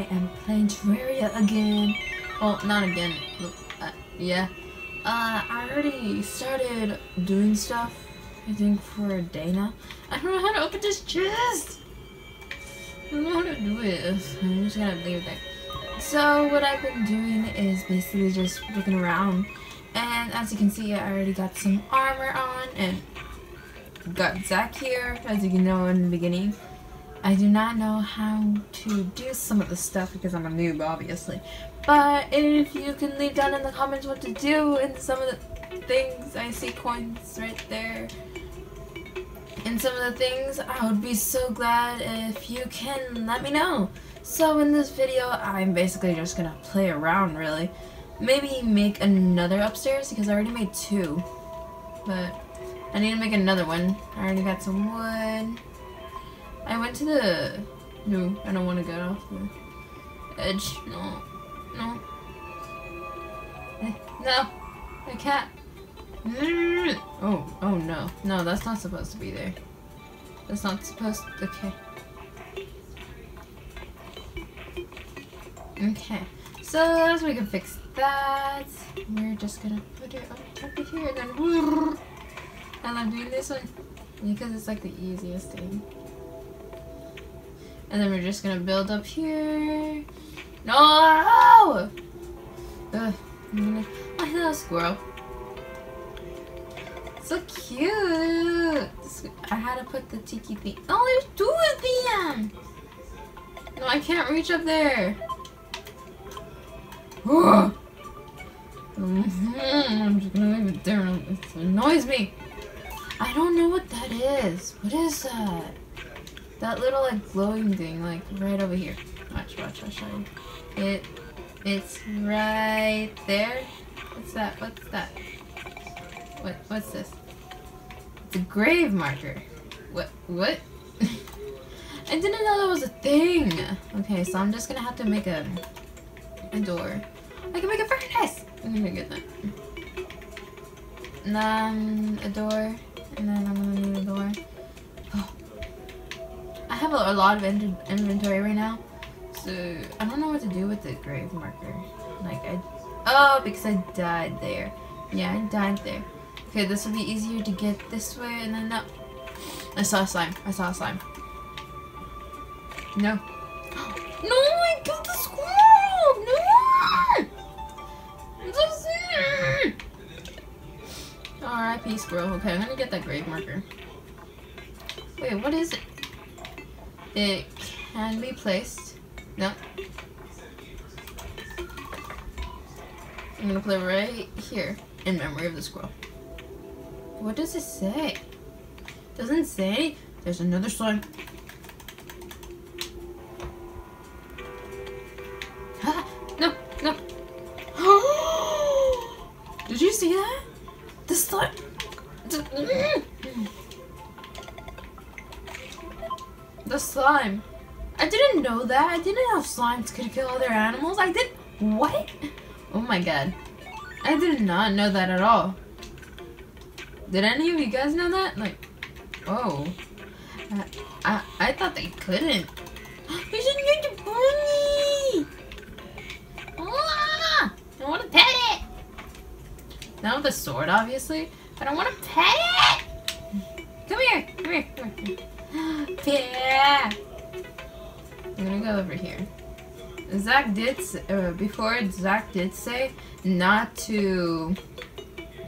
I am playing Terraria again. Well, not again. Uh, yeah. Uh, I already started doing stuff, I think, for a day now. I don't know how to open this chest! I don't know how to do it. I'm just gonna leave it there. So, what I've been doing is basically just looking around. And as you can see, I already got some armor on and got Zach here, as you can know in the beginning. I do not know how to do some of the stuff because I'm a noob, obviously. But if you can leave down in the comments what to do and some of the things, I see coins right there. And some of the things, I would be so glad if you can let me know. So in this video, I'm basically just gonna play around, really. Maybe make another upstairs because I already made two. But I need to make another one. I already got some wood. I went to the... No, I don't want to get off the edge. No. No. Eh, no. I can't. Oh, oh no. No, that's not supposed to be there. That's not supposed to... Okay. Okay. So, as we can fix that, we're just gonna put it on top of here, and then... I'm doing this one because it's like the easiest thing. And then we're just gonna build up here. No! Ugh. I little squirrel. So cute! I had to put the tiki thing. Oh, there's two of them! No, I can't reach up there. Mm-hmm, I'm just gonna leave it there. It annoys me. I don't know what that is. What is that? That little like glowing thing, like right over here. Watch, watch, watch. It, it's right there. What's that? What's that? What? What's this? It's a grave marker. What? What? I didn't know that was a thing. Okay, so I'm just gonna have to make a a door. I can make a furnace. I'm gonna get that. And then a door, and then I'm gonna need a door. Have a, lot of in inventory right now, so I don't know what to do with the grave marker. Like I, oh, because I died there. Yeah, I died there. Okay, this will be easier to get this way, and then no. I saw a slime. I saw a slime. No. No, I killed the squirrel! No! R.I.P. squirrel. Okay, I'm gonna get that grave marker. Wait, what is it? It can be placed. No. I'm gonna play right here in memory of the squirrel. What does it say? Doesn't say. There's another slime. Slime. I didn't know that. I didn't know slimes could kill other animals. I did. What? Oh my god. I did not know that at all. Did any of you guys know that? Like, oh. I, I, I thought they couldn't. A new bunny! Ah, I want to pet it! Not with a sword, obviously. But I want to pet it! Come here! Come here! Come here. Yeah! I'm gonna go over here. Zach did, uh, before Zach did say not to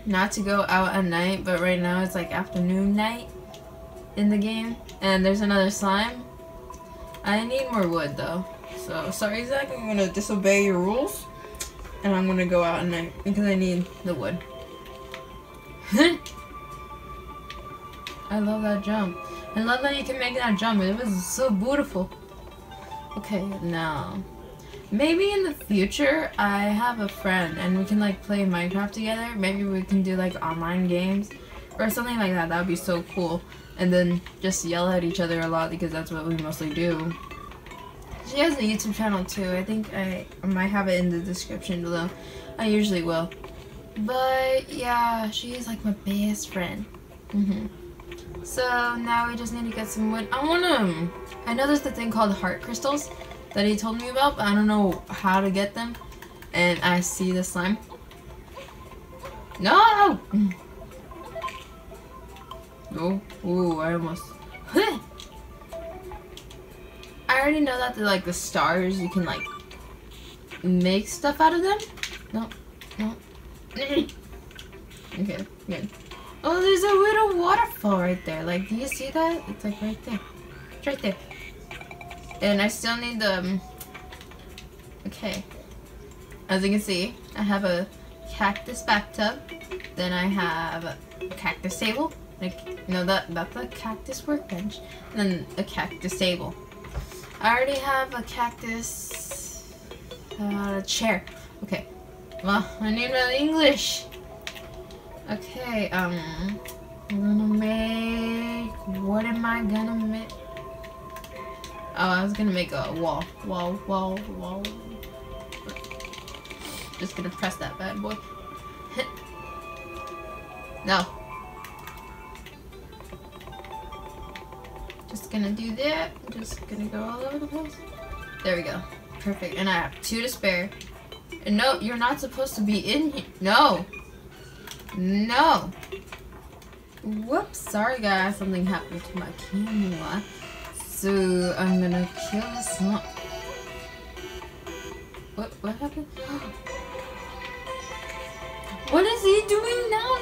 not to go out at night, but right now it's like afternoon night in the game. And there's another slime. I need more wood though. So sorry Zach, I'm gonna disobey your rules. And I'm gonna go out at night because I need the wood. I love that jump. I love that you can make that jump. It was so beautiful. Okay, now. Maybe in the future, I have a friend and we can like play Minecraft together. Maybe we can do like online games or something like that. That would be so cool. And then just yell at each other a lot because that's what we mostly do. She has a YouTube channel too. I think I, might have it in the description below. I usually will. But yeah, she is like my best friend. Mm hmm So now we just need to get some wood. I want to... I know there's the thing called heart crystals that he told me about, but I don't know how to get them. And I see the slime. No! Oh, ooh, I almost... I already know that the, like the stars, you can like make stuff out of them. No, no. okay, good. Oh, there's a little waterfall right there. Like, do you see that? It's like right there. It's right there. And I still need the... Um, okay. As you can see, I have a cactus bathtub. Then I have a cactus table. Like, no, that, that's a cactus workbench. And then a cactus table. I already have a cactus... Uh, chair. Okay. Well, I need my English. Okay, um, I'm gonna make, what am I gonna make? Oh, I was gonna make a wall, wall, wall, wall. Just gonna press that bad boy. no. Just gonna do that. Just gonna go all over the place. There we go. Perfect. And I have two to spare. And no, you're not supposed to be in here. No. No. Whoops. Sorry, guys. Something happened to my camera. So, I'm gonna kill this one. What, what happened? What is he doing now?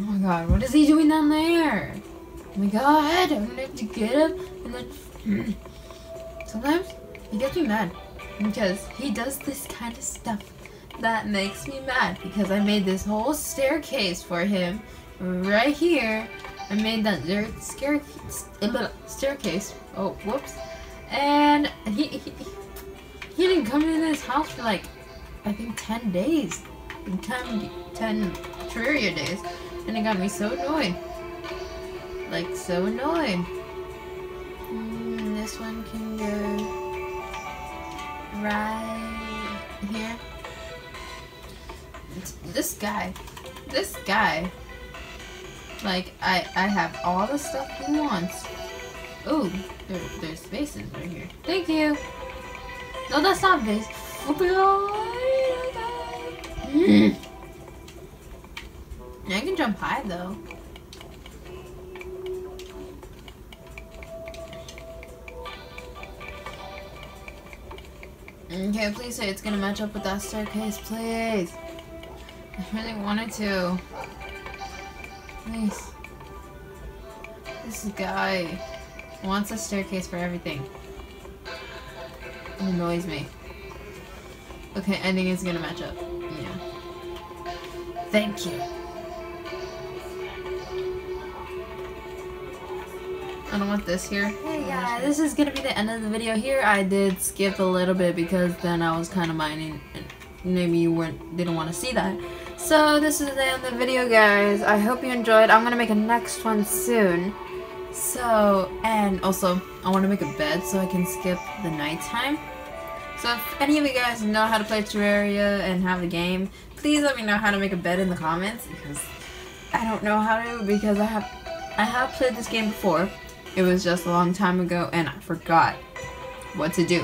Oh my god, what is he doing down there? Oh my god, I'm gonna have to get him and then... Sometimes he gets me mad because he does this kind of stuff that makes me mad because I made this whole staircase for him right here. I made that dirt staircase. Oh, whoops. And he, he, he didn't come into this house for like, I think 10 days. 10, 10 Terraria days. And it got me so annoyed. Like, so annoyed. This guy, this guy, like, I, I have all the stuff he wants. Oh, there, there's vases right here. Thank you. No, that's not vase. Mm. I can jump high though. Okay, please say it's gonna match up with that staircase, please. I really wanted to. Please. This guy wants a staircase for everything. It annoys me. Okay, ending is gonna match up. Yeah. Thank you. I don't want this here. Hey yeah, this is gonna be the end of the video here. I did skip a little bit because then I was kind of mining and maybe you weren't didn't want to see that. So this is the end of the video guys. I hope you enjoyed. I'm gonna make a next one soon. So and also I want to make a bed so I can skip the nighttime. So if any of you guys know how to play Terraria and have the game, please let me know how to make a bed in the comments because I don't know how to because I have I have played this game before. It was just a long time ago and I forgot what to do.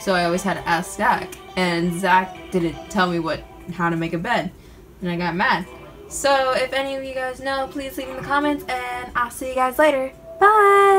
So I always had to ask Zach and Zach didn't tell me what how to make a bed and I got mad. So if any of you guys know, please leave in the comments and I'll see you guys later. Bye!